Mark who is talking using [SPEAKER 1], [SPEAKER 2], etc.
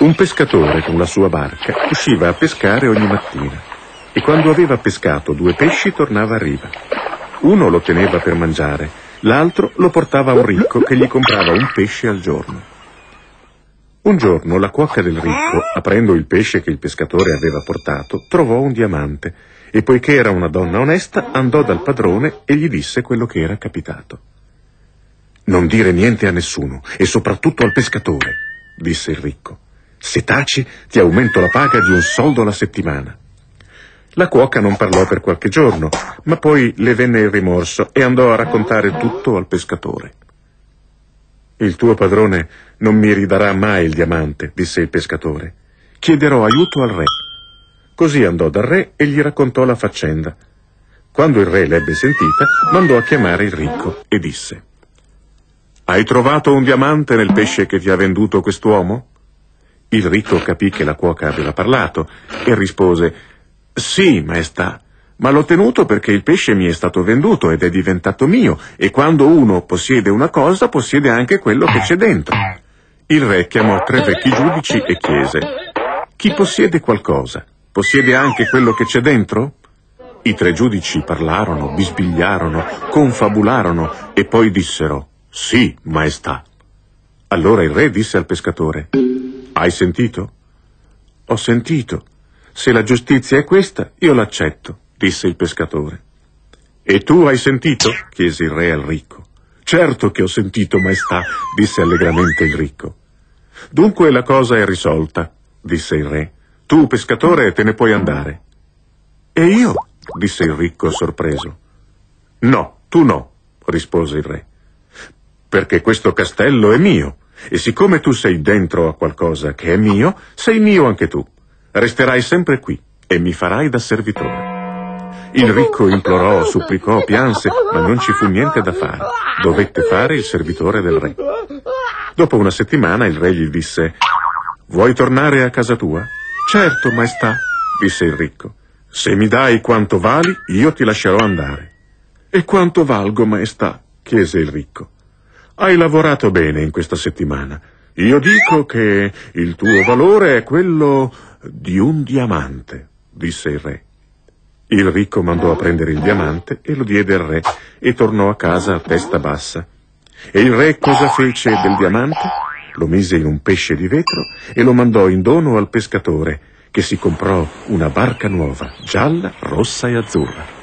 [SPEAKER 1] Un pescatore con la sua barca usciva a pescare ogni mattina e quando aveva pescato due pesci tornava a riva. Uno lo teneva per mangiare, l'altro lo portava a un ricco che gli comprava un pesce al giorno. Un giorno la cuoca del ricco, aprendo il pesce che il pescatore aveva portato, trovò un diamante e poiché era una donna onesta andò dal padrone e gli disse quello che era capitato. Non dire niente a nessuno e soprattutto al pescatore, disse il ricco. Se taci, ti aumento la paga di un soldo alla settimana. La cuoca non parlò per qualche giorno, ma poi le venne il rimorso e andò a raccontare tutto al pescatore. Il tuo padrone non mi ridarà mai il diamante, disse il pescatore. Chiederò aiuto al re. Così andò dal re e gli raccontò la faccenda. Quando il re l'ebbe sentita, mandò a chiamare il ricco e disse Hai trovato un diamante nel pesce che ti ha venduto quest'uomo? Il ricco capì che la cuoca aveva parlato e rispose Sì, maestà, ma l'ho tenuto perché il pesce mi è stato venduto ed è diventato mio, e quando uno possiede una cosa, possiede anche quello che c'è dentro. Il re chiamò tre vecchi giudici e chiese Chi possiede qualcosa? Possiede anche quello che c'è dentro? I tre giudici parlarono, bisbigliarono, confabularono e poi dissero Sì, maestà. Allora il re disse al pescatore hai sentito? Ho sentito. Se la giustizia è questa, io l'accetto, disse il pescatore. E tu hai sentito? chiese il re al ricco. Certo che ho sentito, maestà, disse allegramente il ricco. Dunque la cosa è risolta, disse il re. Tu, pescatore, te ne puoi andare. E io? disse il ricco sorpreso. No, tu no, rispose il re. Perché questo castello è mio e siccome tu sei dentro a qualcosa che è mio, sei mio anche tu. Resterai sempre qui e mi farai da servitore. Il ricco implorò, supplicò, pianse, ma non ci fu niente da fare. Dovette fare il servitore del re. Dopo una settimana il re gli disse Vuoi tornare a casa tua? Certo, maestà, disse il ricco. Se mi dai quanto vali, io ti lascerò andare. E quanto valgo, maestà? chiese il ricco. Hai lavorato bene in questa settimana. Io dico che il tuo valore è quello di un diamante, disse il re. Il ricco mandò a prendere il diamante e lo diede al re e tornò a casa a testa bassa. E il re cosa fece del diamante? Lo mise in un pesce di vetro e lo mandò in dono al pescatore, che si comprò una barca nuova, gialla, rossa e azzurra.